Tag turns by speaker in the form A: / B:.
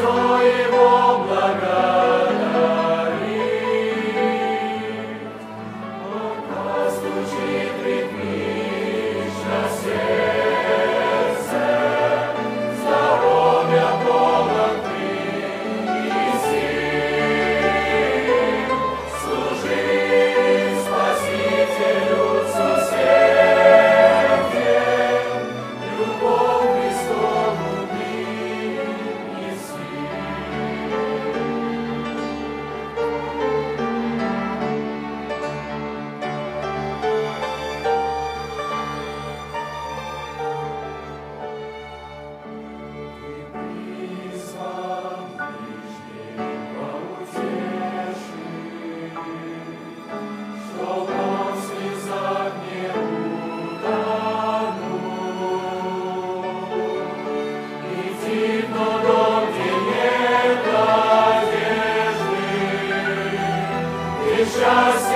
A: soul. us.